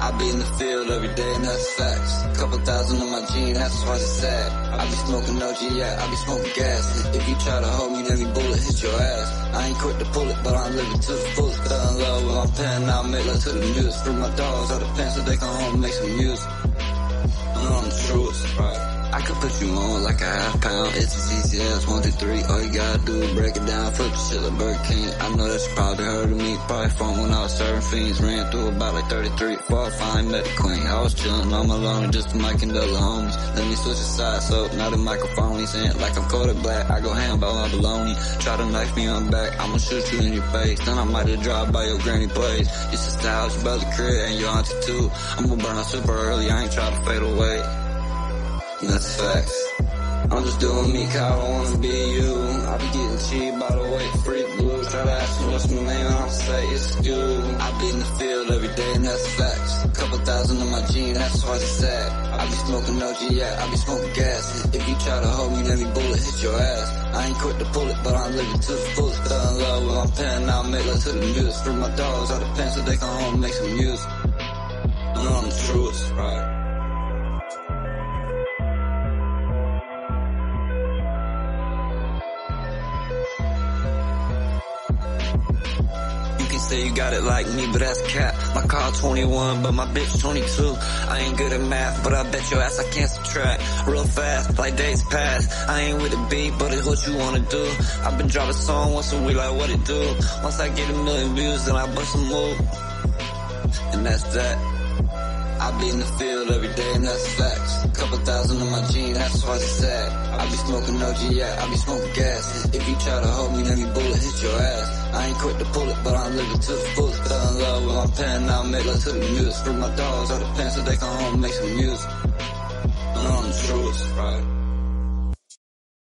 I be in the field every day and that's facts. Couple thousand on my jean, that's why it's sad. I be smoking OG, yeah, I be smoking gas. If you try to hold me, then every bullet hit your ass. I ain't quick to pull it, but I'm living to the fullest. Fell in love with my pen, now I make love to the music. Threw my dogs out the pen so they come home and make some music. I'm the truest, right? I could put you on like a half pound. It's a CCS, one, two, three. All you gotta do is break it down, flip the shit like Burger King. I know that you probably heard of me, probably from when I was serving fiends. Ran through about like 33, far fine, met the queen. I was chillin' on my lawn, just to Mike and the homies. Let me switch the side, so now the microphone, he's in. like I'm Kodak Black. I go ham by my baloney. Try to knife me on back, I'ma shoot you in your face. Then I might have drive by your granny place. It's just the house, your brother crib, and your auntie too. I'ma burn out super early, I ain't try to fade away. That's facts. I'm just doing me, cause I don't wanna be you. I be getting cheap by the way, free blue. Try to ask me what's my name, I'll say it's you. I be in the field every day, and that's facts. Couple thousand on my jean, that's why it's sad. I be smoking OG, yeah, I be smoking gas. If you try to hold me, then every bullet hit your ass. I ain't quick to pull it, but I'm living to the fullest. Fell in love with my pen, now I make love to the music. Threw my dogs out the pen so they come home and make some music. Say you got it like me, but that's cap. My car 21, but my bitch 22. I ain't good at math, but I bet your ass I can't subtract. Real fast, like days pass. I ain't with the beat, but it's what you wanna do. I've been dropping song once a week, like what it do. Once I get a million views, then I bust a move. And that's that. I be in the field every day and that's facts. Couple thousand on my jean, that's why it's sad. I be smoking OG, yeah, I be smoking gas. If you try to hold me, then every bullet quick to pull it, but I'm living to the fullest. Fell in love with my pen, now I make love to the music. Threw my dogs out the pen so they come home make some music. Know I'm the truest, right?